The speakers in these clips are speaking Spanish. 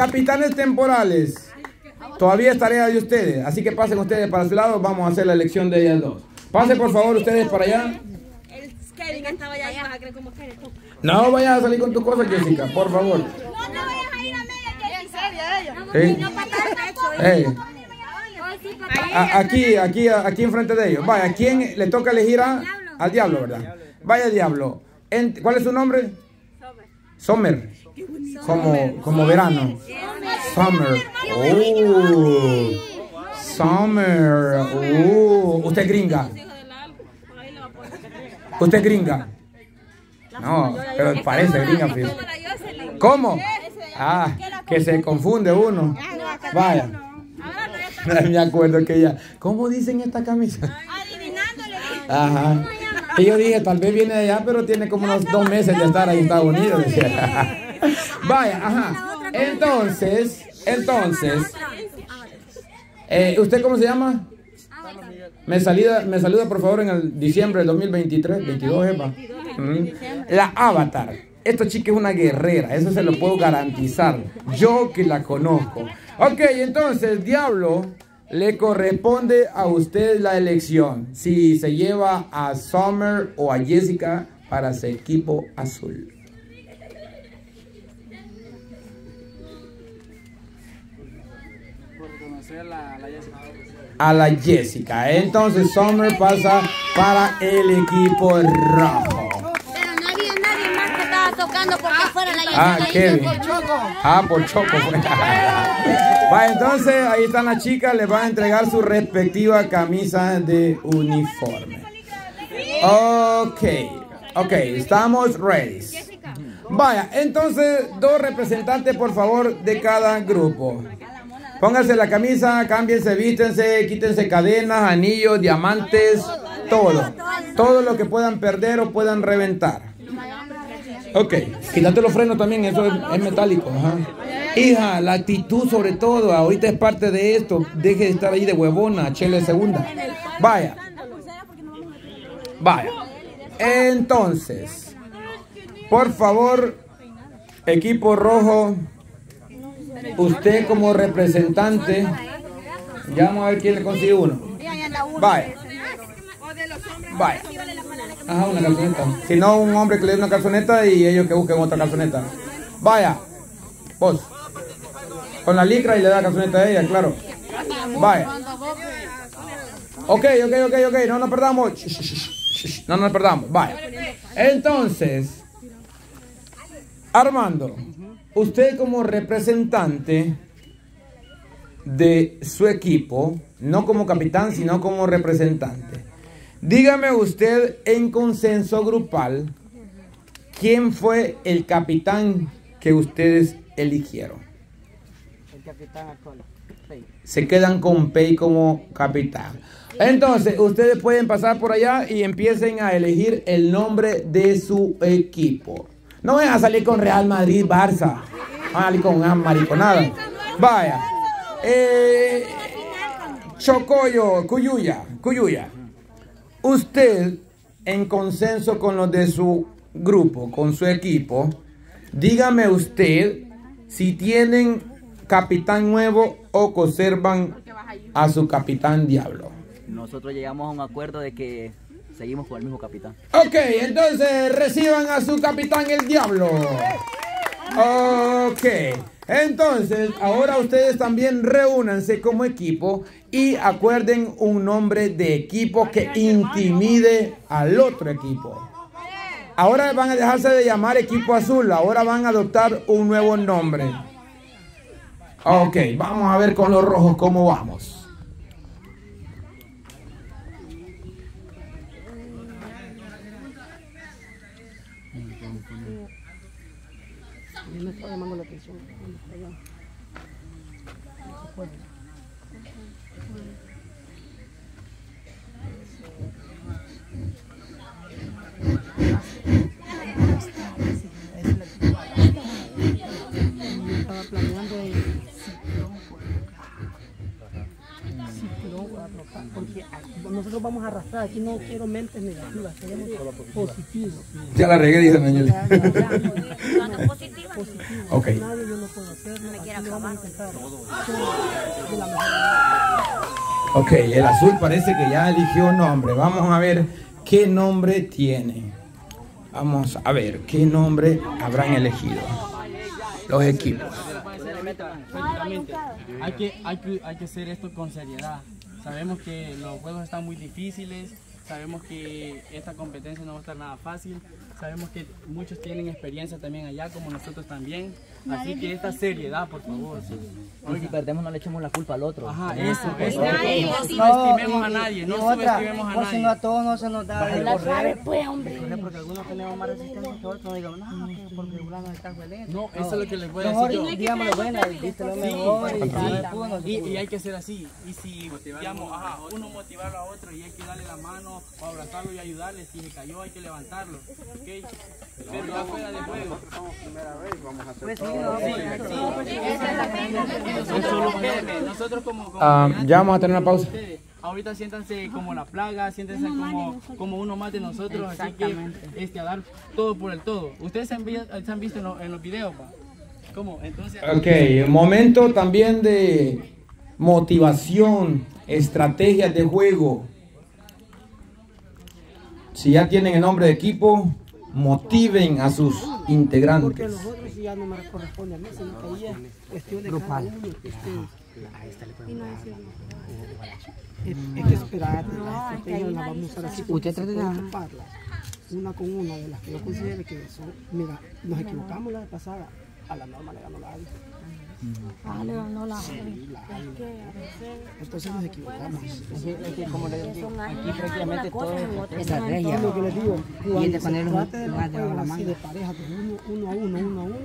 Capitanes temporales. Todavía es tarea de ustedes. Así que pasen ustedes para su lado. Vamos a hacer la elección de ellas dos. Pasen por favor ustedes para allá. No vayas a salir con tu cosa, Jessica, por favor. No, no vayas a ir a media, aquí, aquí, aquí enfrente de ellos. Vaya, ¿a quién le toca elegir a, al diablo, verdad? Vaya, diablo. En- ¿Cuál es su nombre? Summer. Como, como verano. Summer. Oh. Summer. Oh. Usted es gringa. Usted es gringa. No, pero parece gringa, fíjate. ¿Cómo? Ah, que se confunde uno. Vaya. Me acuerdo que ella. ¿Cómo dicen esta camisa? Adivinándole. Ajá. Y yo dije, tal vez viene de allá, pero tiene como unos dos meses de estar ahí en Estados Unidos. Vaya, ajá. Entonces, entonces. eh, ¿Usted cómo se llama? Me saluda, me saluda por favor en el diciembre del 2023, 22, Epa. Mm. La Avatar. Esta chica es una guerrera, eso se lo puedo garantizar. Yo que la conozco. Ok, entonces, Diablo, le corresponde a usted la elección. Si se lleva a Summer o a Jessica para su equipo azul. A la Jessica. Entonces, Summer pasa para el equipo rojo. Tocando porque fuera la Ah, Jessica. Kevin. Ah, por Choco. fue. Va, entonces ahí están las chicas, les van a entregar su respectiva camisa de uniforme. Ok, ok, estamos ready. Vaya, entonces dos representantes por favor de cada grupo. Pónganse la camisa, cámbiense, vístense, quítense cadenas, anillos, diamantes, todo. Todo lo que puedan perder o puedan reventar. Ok, quítate los frenos también, eso es, es metálico. Ajá. Hija, la actitud sobre todo, ahorita es parte de esto. Deje de estar ahí de huevona, chele segunda. Vaya. Vaya. Entonces, por favor, equipo rojo, usted como representante, ya vamos a ver quién le consigue uno. Vaya. Vaya. Ajá, una calzoneta. Si no, un hombre que le dé una calzoneta y ellos que busquen otra calzoneta. Vaya. Vos. Con la licra y le da calzoneta a ella, claro. Vaya. Ok, ok, ok, ok. No nos perdamos. No nos perdamos. Vaya. Entonces, Armando, usted como representante de su equipo, no como capitán, sino como representante. Dígame usted en consenso grupal, ¿quién fue el capitán que ustedes eligieron? El capitán. Sí. Se quedan con Pei como capitán. Entonces, ustedes pueden pasar por allá y empiecen a elegir el nombre de su equipo. No vayan a salir con Real Madrid, Barça. Van a salir con una mariconada. Vaya. Eh, Chocoyo, Cuyuya, Cuyuya. Usted, en consenso con los de su grupo, con su equipo, dígame usted si tienen capitán nuevo o conservan a su capitán diablo. Nosotros llegamos a un acuerdo de que seguimos con el mismo capitán. Ok, entonces reciban a su capitán el diablo. Ok, entonces ahora ustedes también reúnanse como equipo y acuerden un nombre de equipo que intimide al otro equipo. Ahora van a dejarse de llamar equipo azul, ahora van a adoptar un nuevo nombre. Ok, vamos a ver con los rojos cómo vamos. Me está llamando la atención. Estaba planeando el ciclón por acá. Ciclón va a trocar, porque nosotros vamos a arrastrar, aquí no quiero mentes negativas, queremos positivos. Ya la regué, dice. Cuando positiva. ok. Nadie yo puedo acabar. el azul parece que ya eligió nombre. Vamos a ver qué nombre tiene. Vamos a ver qué nombre habrán elegido los equipos. Hay que, hay, que, hay que hacer esto con seriedad. Sabemos que los juegos están muy difíciles, sabemos que esta competencia no va a estar nada fácil, sabemos que muchos tienen experiencia también allá, como nosotros también. Así que esta seriedad, por favor. Y si perdemos no le echemos la culpa al otro. Ajá, eso, eso. Nadie, No sí. subestimemos a nadie, no subestimemos a o si no a nadie. todos no se nos da de La correr. sabe, pues, hombre. Porque algunos tenemos más resistencia que otros. No digamos, no, que porque fulano está excelente. No, eso es lo que les voy a Mejor, decir yo. digámoslo bueno, diste lo mejor y hay que ser así. Y si, digamos, ajá, uno motivarlo a otro y hay que darle la mano o abrazarlo y ayudarle. Si se cayó, hay que levantarlo. ¿ok? Pero ya fuera de juego. Pues Nosotros, espérame, nosotros como, como Ah, migrantes, ya vamos a tener una pausa. ustedes, Ahorita siéntanse como la plaga, siéntense como, como uno más de nosotros, así que este, a dar todo por el todo. Ustedes se han, se han visto en, lo- en los videos, pa. ¿Cómo? Entonces, Ok, momento también de motivación, estrategias de juego. Si ya tienen el nombre de equipo, motiven a sus Porque integrantes. los otros ya no me corresponde a mí, sino que ahí es cuestión de cada uno que ustedes. Es, es que esperar, las estrategias las vamos a usar así porque se pueden ocuparlas, una con una de las que yo considero que son, mira, nos equivocamos la vez pasada, a la norma le ganó la AVI. Ah, le ganó la Entonces nos equivocamos. Es que como les digo, Son aquí prácticamente todo es estrategia. lo que les digo, cuando de se trate de los juegos así de pareja, de uno, a uno, uno a uno,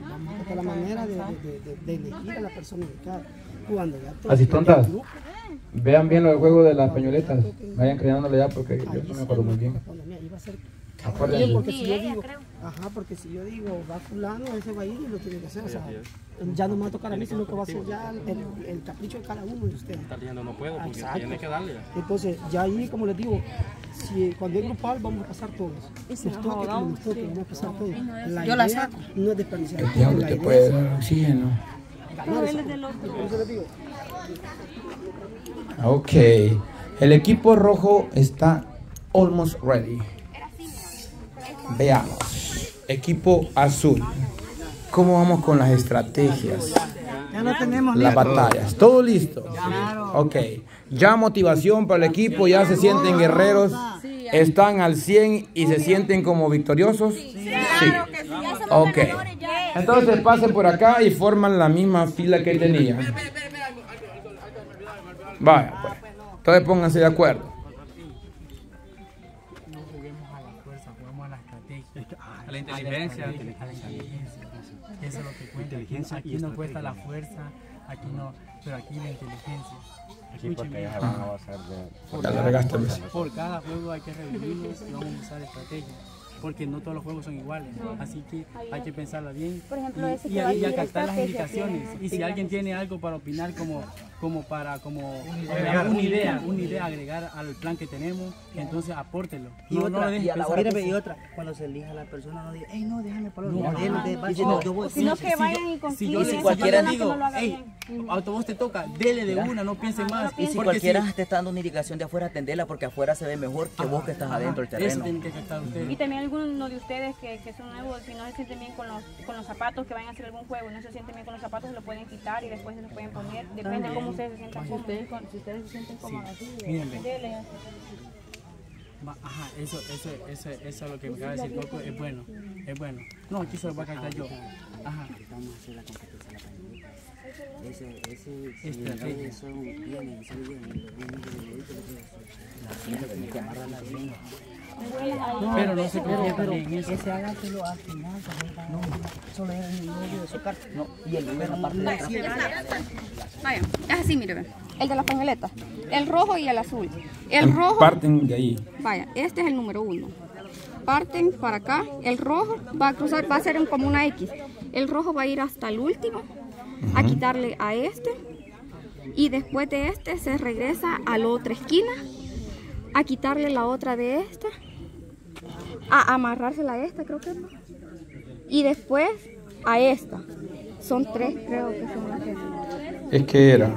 vamos a buscar la manera de, de, de, de elegir a la persona indicada. Cuando ya todo Así tontas. grupo, Vean bien el juego de las pañoletas. Vayan creándole ya porque yo no me acuerdo muy bien. Acuérdense. porque si yo digo. Ajá, porque si yo digo, va fulano, ese va a ir y lo tiene que hacer, o sea, ya no me va a tocar a mí, sino que va a ser ya el, el capricho de cada uno de ustedes. no puedo porque tiene que darle. Entonces, ya ahí, como les digo, si cuando es grupal vamos a pasar todos. Nos toque como nos toque, vamos a pasar todos. La Yo la saco. No es desperdiciar. El diablo te puede es dar oxígeno. Ok, el equipo rojo está almost ready. Veamos, equipo azul. ¿Cómo vamos con las estrategias? Ya lo tenemos Las batallas. ¿Todo listo? Ok. Ya motivación para el equipo, ya se sienten guerreros, están al 100 y se sienten como victoriosos. Sí. Ok. Entonces pasen por acá y forman la misma fila que tenían. Vaya, pues. Entonces pónganse de acuerdo. A la inteligencia. A la inteligencia. Eso es lo que cuenta. Aquí no cuesta la fuerza, aquí no, pero aquí la inteligencia. Bien. Por cada- regaste, por- cada juego hay que revivirlos y vamos a usar estrategia. Porque no todos los juegos son iguales, así que hay que pensarla bien Por ejemplo, y, ese y- y seguir acatar las indicaciones. tiene- Y si alguien tiene algo para opinar, como, como para como agregar una idea, una idea agregar al plan que tenemos, entonces apórtelo. Y No, no otra, lo dejes y a la hora que y otra, cuando se elija la persona, no diga, hey, no, déjame para No, no. Sino que Si vayan yo- y confíen. si yo, si cualquiera digo, no hey, autobús te toca, dele de una, no piense más. Y si cualquiera te está dando una indicación de afuera, atendela porque afuera se ve mejor que vos que estás adentro del terreno. Y también algunos de ustedes que, que son nuevos, si no se sienten bien con los, con los zapatos, que vayan a hacer algún juego y no se sienten bien con los zapatos, se los pueden quitar y después se los pueden poner. Depende de cómo ustedes se sientan cómodos. Si ustedes se sienten cómodos así, dele. Va- Ajá, eso, eso, eso, eso es lo que me acaba de decir Coco, es bueno, es bueno. No, aquí se lo voy a captar yo. Ajá. Vamos a hacer la competencia de la pandemia. Ese, ese, si bien. Pero no se confía también eso. Ese hágaselo al final, no, solo es el medio de su carta. No, y el número aparte de atrás. Vaya, es así, mire, el de las pañoletas, el rojo y el azul. El rojo, Parten de ahí. vaya, este es el número uno. Parten para acá, el rojo va a cruzar, va a ser como una X. El rojo va a ir hasta el último, a quitarle a este Y después de este se regresa a la otra esquina a quitarle la otra de esta, a amarrársela a esta, creo que no. Y después a esta. Son tres, creo que son las que Es que era.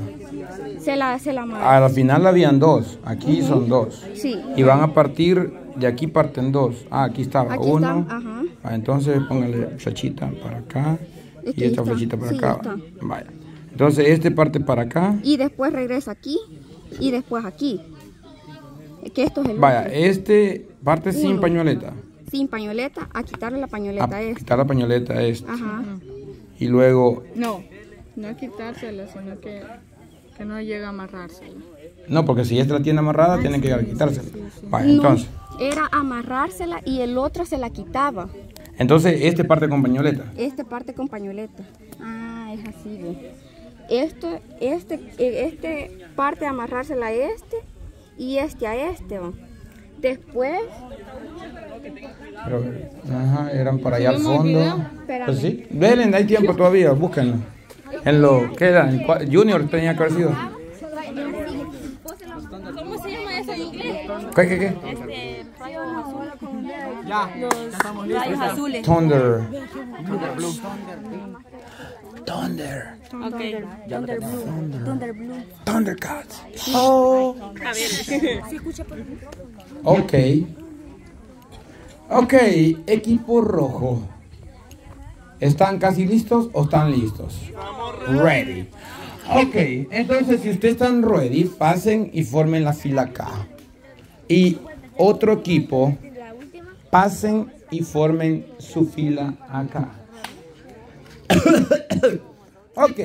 se la, se la amarra. A la final habían dos. Aquí son dos. Sí. Y van a partir, de aquí parten dos. Ah, aquí estaba Aquí uno. está, ajá. Ah, entonces póngale flechita para acá. Y esta está. flechita para Sí, acá. está. Entonces este parte para acá. Y después regresa aquí y después aquí. Que esto es el Vaya, otro. este parte sin pañoleta. Sin pañoleta, a quitarle la pañoleta A a esta. quitar la pañoleta a este. Ajá. Y luego, No, no es quitársela, sino que, que no llega a amarrársela. no, porque si esta la tiene amarrada, tiene que quitársela. Vaya, No, entonces. era amarrársela y el otro se la quitaba. Entonces este parte con pañoleta. Este parte con pañoleta. Ah, es así. ve. Esto, este, eh, este parte amarrársela a este y este a este. va. Después, Pero, ajá, eran para allá al ¿Subimos el fondo. Pues sí. Denle, hay tiempo todavía, búsquenlo. En lo que era, en Junior tenía que haber sido. ¿Cómo se llama eso en inglés? ¿Qué, qué, qué? Este, rayos azules. Ya, listos. Rayos azules. Thunder. Ok. Thunder Blue. Thunder Blue. Thundercats. Oh. A ver. ¿Se escucha por Ok. Ok, equipo rojo. ¿Están casi listos o están listos? Ready. Ok, entonces si ustedes están ready, pasen y formen la fila acá. Y otro equipo, pasen y formen su fila acá. ok,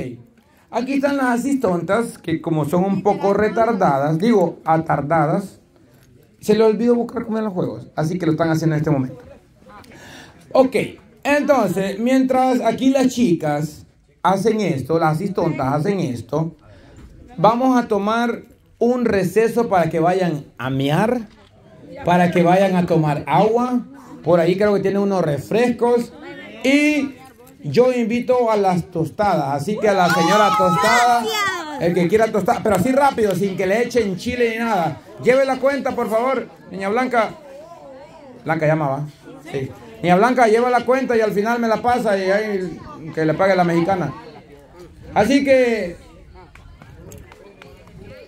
aquí están las asistontas que como son un poco retardadas, digo atardadas, se le olvidó buscar comida en los juegos, así que lo están haciendo en este momento. Ok, entonces, mientras aquí las chicas hacen esto, las asistontas hacen esto, vamos a tomar un receso para que vayan a mear, para que vayan a tomar agua. Por ahí creo que tienen unos refrescos. Y yo invito a las tostadas, así que a la señora tostada, el que quiera tostada, pero así rápido, sin que le echen chile ni nada. Lleve la cuenta, por favor, niña Blanca. Blanca llamaba. Sí. Niña Blanca, lleva la cuenta y al final me la pasa y ahí que le pague la mexicana. Así que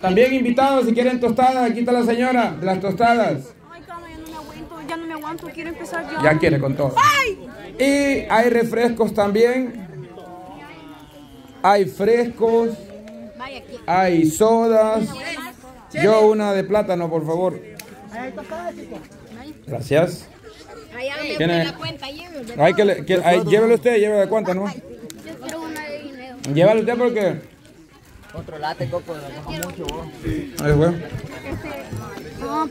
también invitados si quieren tostadas, aquí está la señora de las tostadas. Ay, cama, ya no me aguanto, ya no me aguanto, quiero empezar ya. Ya quiere con todo. Y hay refrescos también. Hay frescos. Hay sodas. Yo una de plátano, por favor. Gracias. Allá donde ¿Tiene- pone la cuenta, llévelo. Hay que, le- que- ay, llévelo usted, llévelo de cuánto, ¿no? Yo quiero una de dinero. Llévalo usted porque. Controlate, Coco, comas mucho vos. Ay, güey. No,